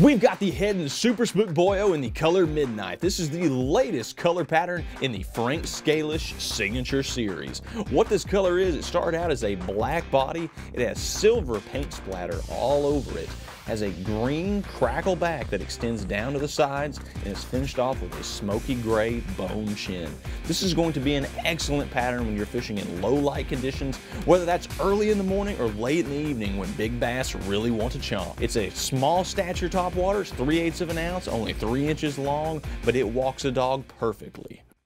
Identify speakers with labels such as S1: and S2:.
S1: We've got the Heddon Super Spook Boyo in the color Midnight. This is the latest color pattern in the Frank Scalish Signature Series. What this color is, it started out as a black body. It has silver paint splatter all over it has a green crackle back that extends down to the sides and is finished off with a smoky gray bone chin. This is going to be an excellent pattern when you're fishing in low light conditions, whether that's early in the morning or late in the evening when big bass really want to chomp. It's a small stature top water, it's 3 eighths of an ounce, only 3 inches long, but it walks a dog perfectly.